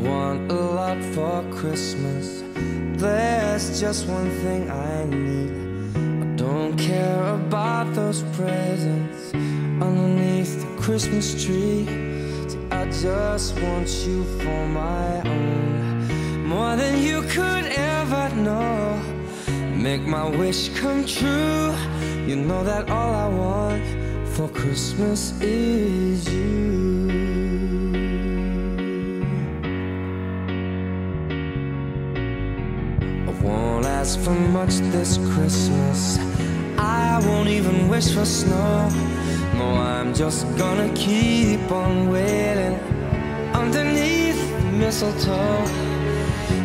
want a lot for Christmas. There's just one thing I need. I don't care about those presents underneath the Christmas tree. See, I just want you for my own, more than you could ever know. Make my wish come true. You know that all I want for Christmas is you. Ask for much this Christmas. I won't even wish for snow. No, I'm just gonna keep on waiting underneath the mistletoe.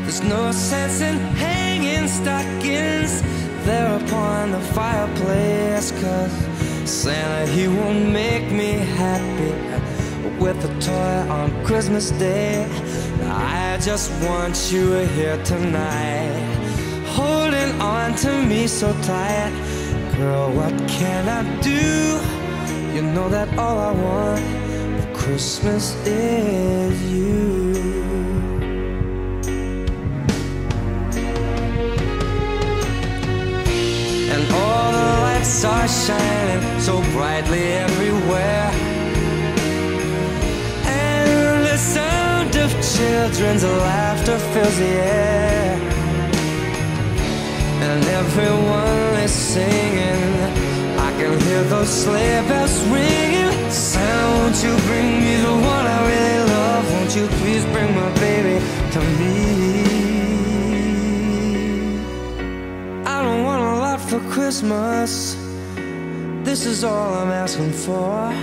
There's no sense in hanging stockings there upon the fireplace, cause Santa, he won't make me happy with a toy on Christmas Day. I just want you here tonight, on to me so tired Girl, what can I do? You know that all I want for Christmas is you. And all the lights are shining so brightly everywhere. And the sound of children's laughter fills the air. And everyone is singing. I can hear those sleigh bells ringing. Santa, won't you bring me the one I really love? Won't you please bring my baby to me? I don't want a lot for Christmas. This is all I'm asking for.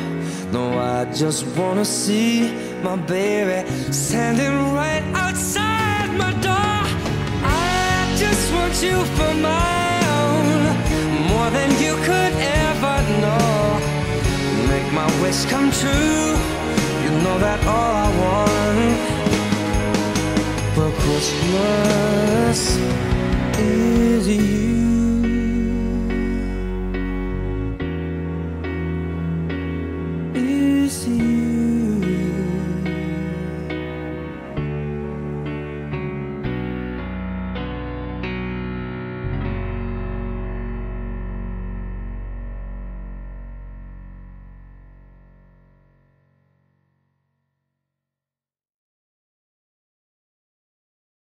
No, I just wanna see my baby standing right outside my door want you for my own, more than you could ever know. Make my wish come true, you know that all I want for Christmas is you.